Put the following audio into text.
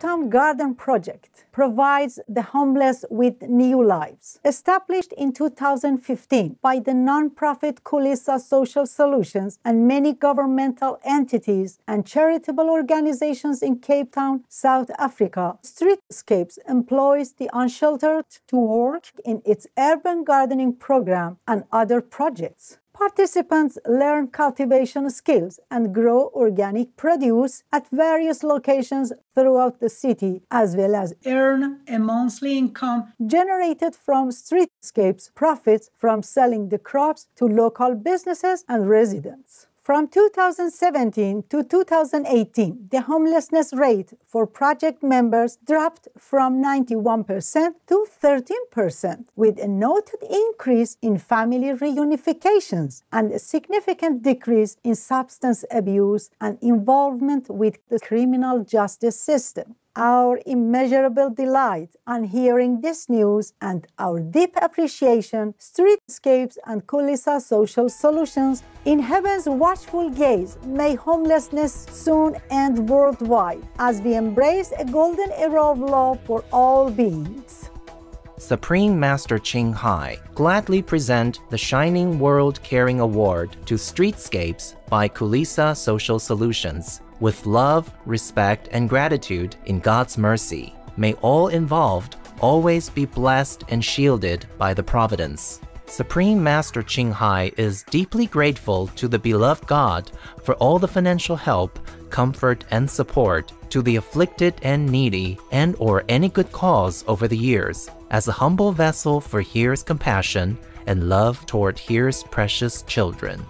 Town Garden Project provides the homeless with new lives. Established in 2015 by the nonprofit Khulisa Social Solutions and many governmental entities and charitable organizations in Cape Town, South Africa, Streetscapes employs the unsheltered to work in its urban gardening program and other projects. Participants learn cultivation skills and grow organic produce at various locations throughout the city, as well as earn a monthly income generated from streetscapes profits from selling the crops to local businesses and residents. From 2017 to 2018, the homelessness rate for project members dropped from 91% to 13%, with a noted increase in family reunifications and a significant decrease in substance abuse and involvement with the criminal justice system our immeasurable delight on hearing this news and our deep appreciation, Streetscapes and Khulisa Social Solutions. In heaven's watchful gaze, may homelessness soon end worldwide as we embrace a golden era of love for all beings. Supreme Master Ching Hai gladly present the Shining World Caring Award to Streetscapes by Khulisa Social Solutions with love, respect, and gratitude in God's mercy. May all involved always be blessed and shielded by the providence. Supreme Master Ching Hai is deeply grateful to the beloved God for all the financial help, comfort, and support to the afflicted and needy and or any good cause over the years. As a humble vessel for Here's compassion and love toward Here's precious children.